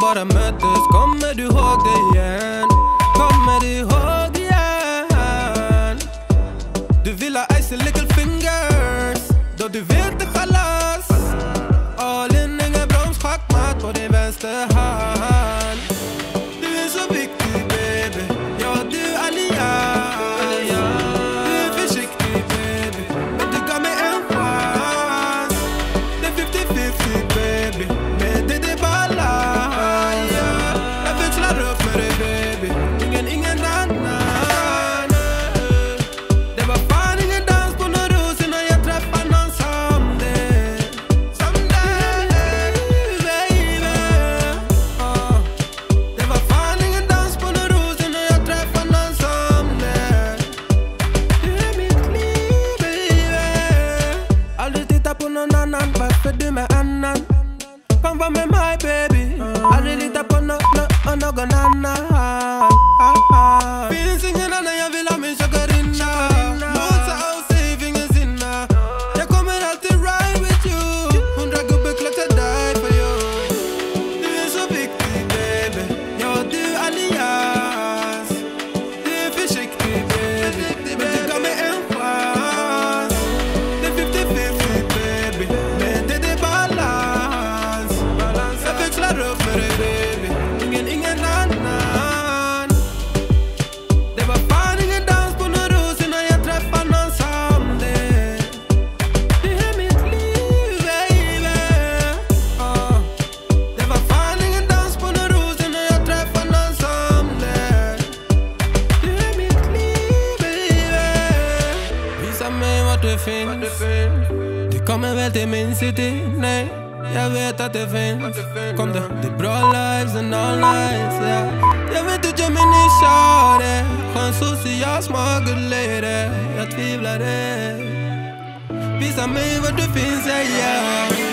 bara möttes Kommer du ihåg det igen? Kommer du ihåg igen? Du vill ha icy little fingers. Då du vet det fallas All in, ingen broms, schackmatt på din vänsterhand. Du är så viktig baby. Ja, du är nia Du är försiktig baby. Men du gav mig en chans. Det city, nej Jag vet att det finns. Kom då, det är bra lives and all lives yeah. Jag vet inte hur min kör det. Skön social, smart, Jag tvivlar det. Visa mig var du finns, yeah, yeah.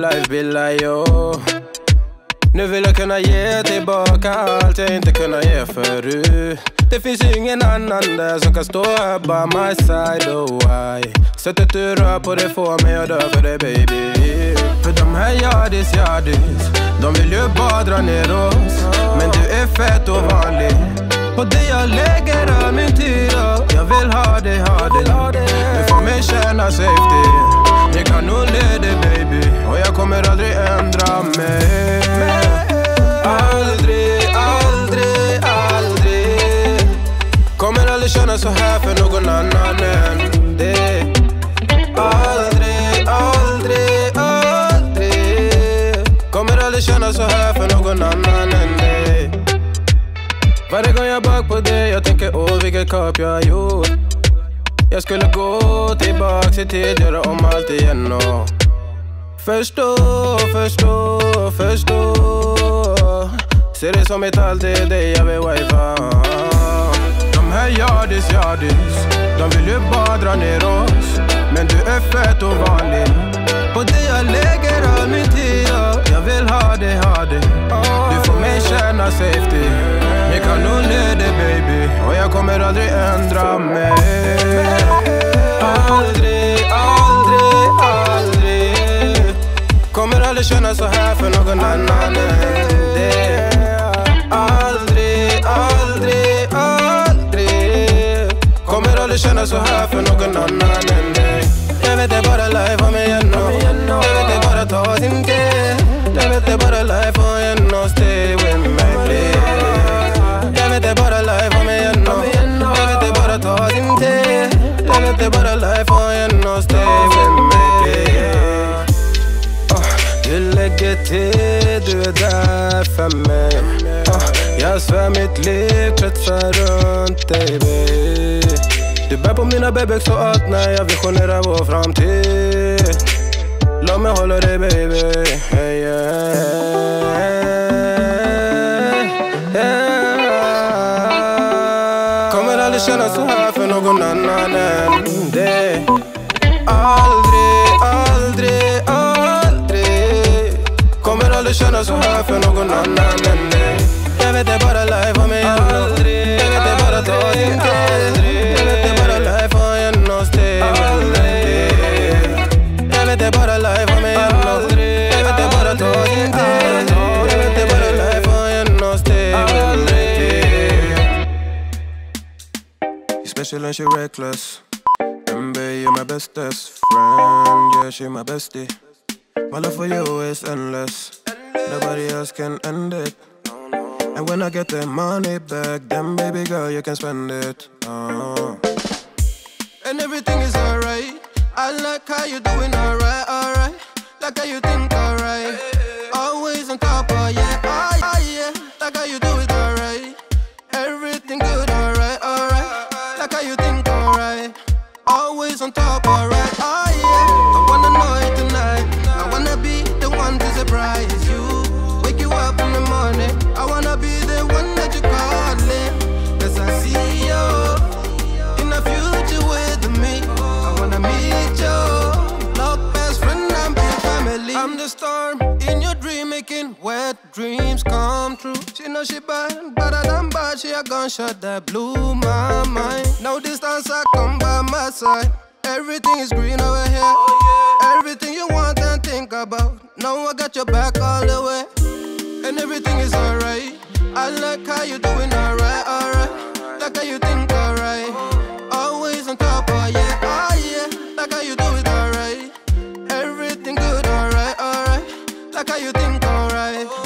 Med livebilar, yo. Nu vill jag kunna ge tillbaka allt jag inte kunnat ge förut. Det finns ju ingen annan där som kan stå här by my side, oh why? Sättet du rör på det får mig att dö för dig baby. För de här yardis, yardis De vill ju bara dra ner oss. Men du är fett och vanlig På det jag lägger all min tid Jag vill ha dig, ha dig Du får mig känna safety kan nog le dig baby. Och jag kommer aldrig ändra mig. Aldrig, aldrig, aldrig Kommer aldrig känna så här för någon annan än dig. Aldrig, aldrig, aldrig Kommer aldrig känna så här för någon annan än dig. Varje gång jag bak på dig jag tänker åh vilket kap jag har gjort. Jag skulle gå tillbaks i tid, göra om allt igen och Förstå, förstå, förstå. Ser det som ett allt, det är dig jag vill wifa De här yardis, yardis De vill ju bara dra ner oss. Men du är fett ovanlig. På det jag lägger all min tid. Jag vill ha dig, ha dig Du får mig känna safety. Jag kan nog det baby. Och jag kommer aldrig ändra mig. Aldrig, aldrig, aldrig. Kommer aldrig känna så här för någon annan. Än dig Aldrig, aldrig, aldrig. Kommer aldrig känna så här för någon annan. än dig Debete para la life, familia no. Debete para todo sin ti. Debete para la life, hoy no stay with me, my baby. Debete para la life, familia no. Debete para todo sin ti. Debete para la life, hoy no stay with me, Du lägger tid, du är där för mig. Ah, jag svär mitt liv, kretsar runt dig, baby. Du på mina bebek så att när jag visionerar vår framtid. Låt mig hålla dig baby. Hey, yeah, yeah. Kommer aldrig känna så här för någon annan än dig. Aldrig, aldrig, aldrig. Kommer aldrig känna så här för någon annan än dig. Jag vet det bara live om mig. Aldrig Jag vet det bara ta You and she reckless MB, you're my bestest friend. Yeah, she my bestie. My love for you is endless. Nobody else can end it. And when I get the money back, then baby girl, you can spend it. Uh. And everything is alright. I like how you're doing alright, alright. Like how you think alright. Always on top of yeah, wet dreams come true. She know she bad, better than bad. She a gunshot that blew my mind. No distance, I come by my side. Everything is green over here. Everything you want and think about. Know I got your back all the way. And everything is alright. I like how you doing alright, alright. Like how you think alright. Always on top, oh yeah, oh yeah. Like how you do it alright. Everything good, alright, alright. Like how you think alright.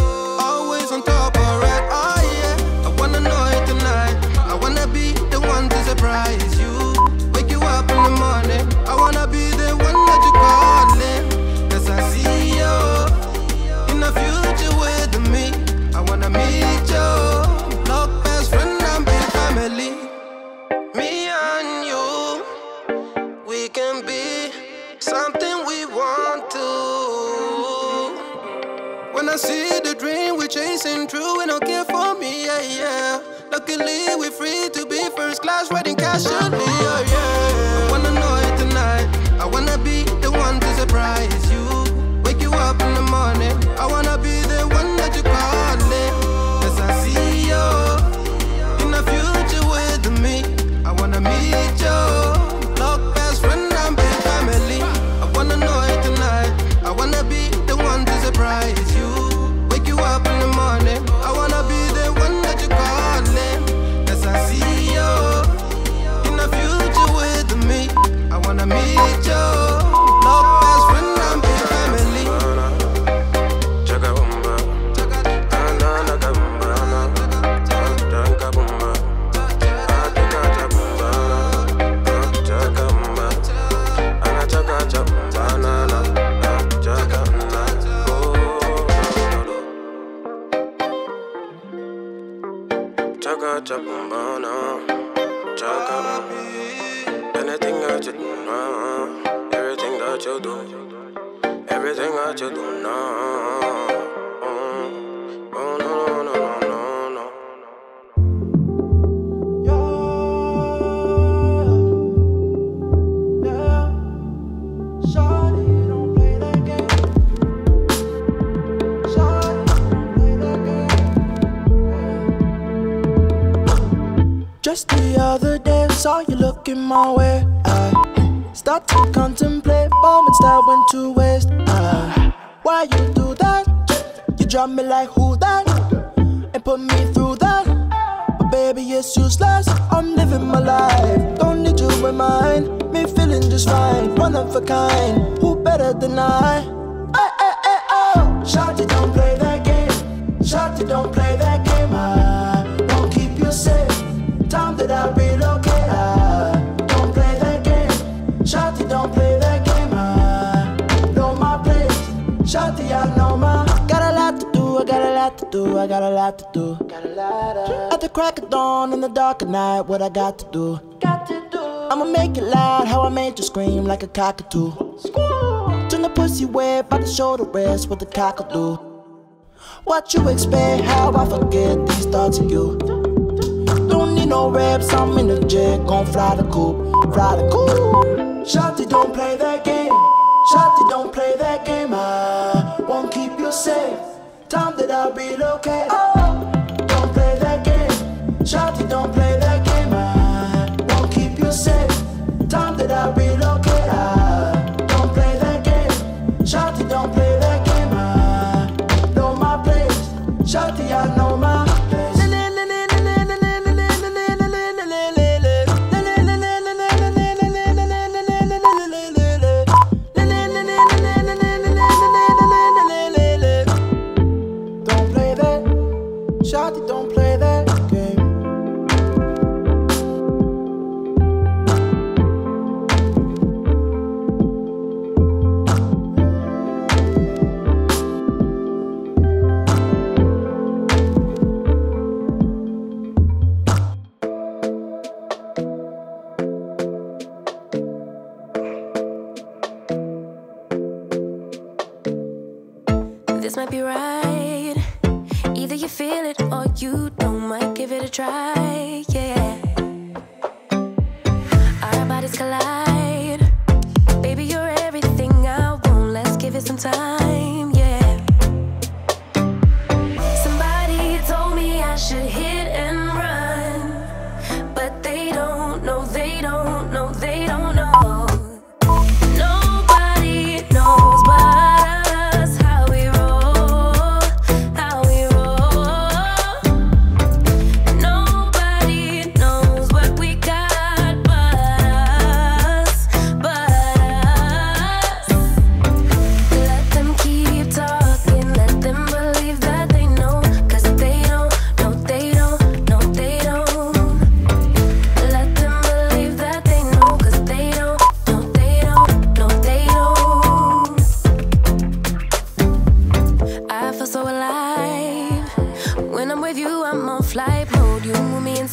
Just the other day, saw you looking my way. I start to contemplate moments that went to waste. I, why you do that? You drop me like who that? And put me through that. But baby, it's useless. I'm living my life. Don't need you to remind me, feeling just fine. One of a kind. Who better than I? I don't play that game. Shawty, don't play that game. I know my place. Shawty, I know my. Got a lot to do. I got a lot to do. I got a lot to do. Got a lot of. At the crack of dawn in the dark of night, what I got to do? Got to do. I'ma make it loud. How I made you scream like a cockatoo. Turn the pussy wet by the shoulder rest with the cockatoo. What you expect? How I forget these thoughts of you. No reps, I'm in the jet, gon' fly the coop, fly the coop. Shotty, don't play that game. Shotty, don't play that game. I won't keep you safe. Time that I relocate. Oh, don't play that game. Shotty, don't play that game. I won't keep you safe. Time that I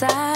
passar.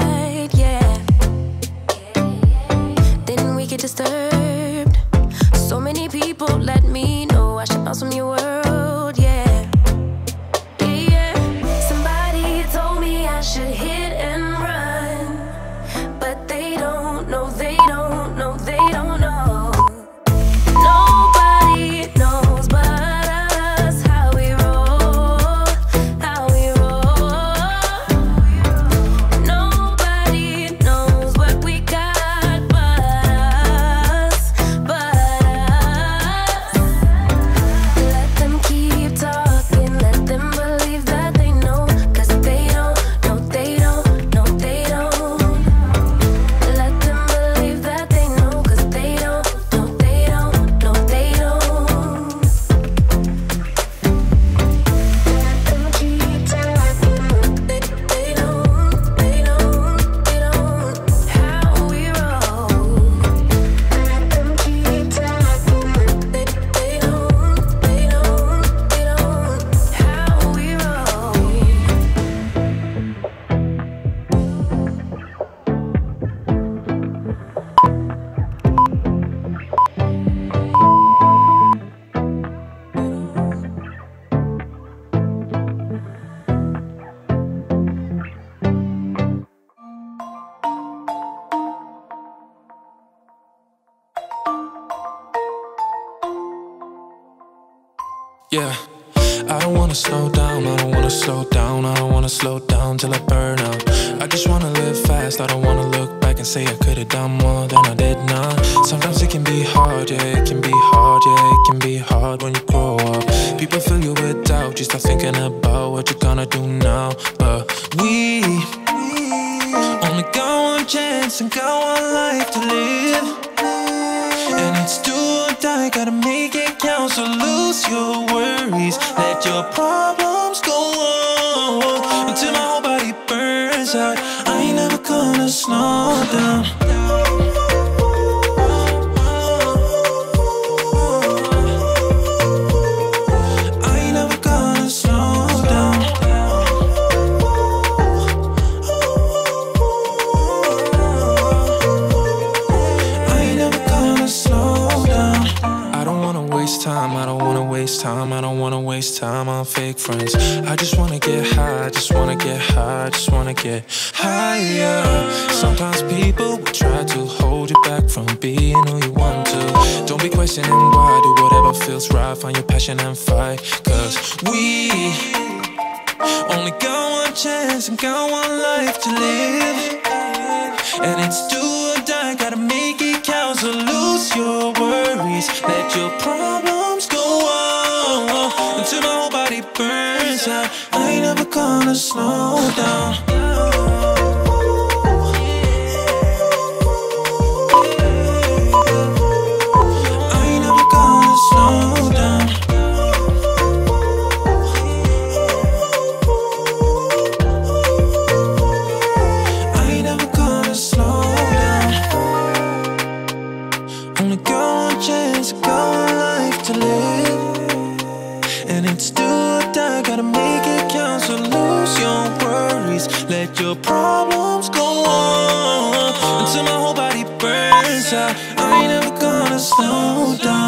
Slow down till I burn out. I just wanna live fast, I don't wanna look back and say I could've done more than I did now. Sometimes it can be hard, yeah, it can be hard, yeah, it can be hard when you grow up. People fill you with doubt, you start thinking about what you're gonna do now. But we only got one chance and got one life to live. And it's do or die, gotta make it count. So lose your worries, let your problems I never gonna slow down. I never gonna slow down. I don't wanna waste time, I don't wanna waste time, I don't wanna waste time on fake friends. I just wanna get high, I just wanna get high, I just wanna get higher. Sometimes people will try to hold you back from being who you want to. Don't be questioning why, do whatever feels right, find your passion and fight. Cause we only got one chance and got one life to live. And it's do or die, gotta make it count. So lose your worries, let your problems go on until my whole body burns out. I ain't never gonna slow down. I ain't never gonna slow down.